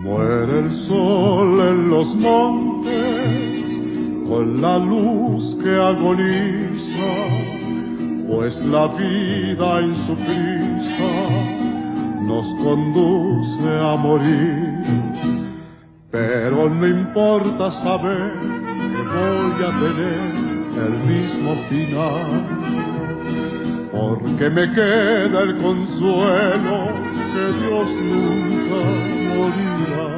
Muere el sol en los montes con la luz que agoniza, pues la vida en su prisa nos conduce a morir. Pero no importa saber que voy a tener el mismo final, porque me queda el consuelo que Dios nunca morirá.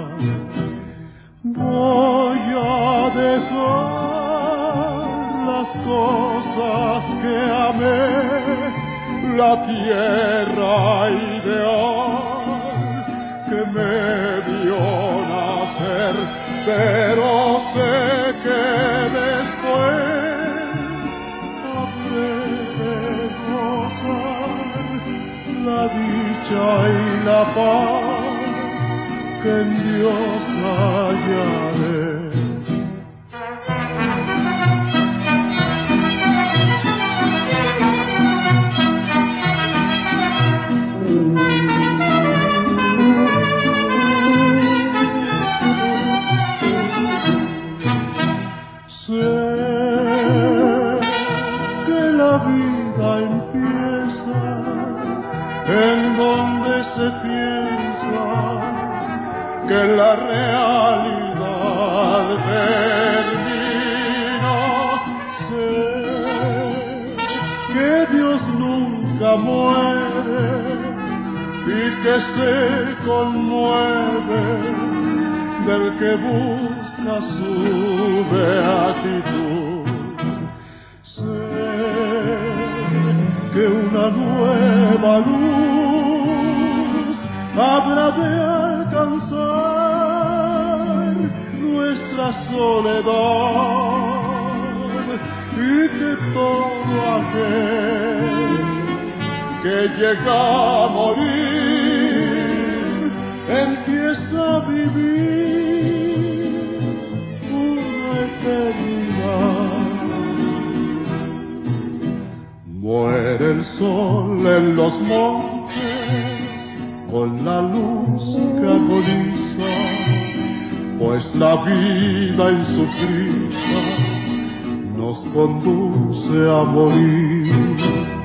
Voy a dejar las cosas que amé, la tierra ideal que me vio nacer, pero sé la dicha y la paz que en Dios hallaré. Sé que la vida empieza en donde se piensa que la realidad termina. Sé que Dios nunca muere y que se conmueve del que busca su beatitud. Que una nueva luz habrá de alcanzar nuestra soledad y que todo aquel que llega a morir empieza a vivir una eternidad. Muere el sol en los montes con la luz que agoniza, pues la vida en su prisa nos conduce a morir.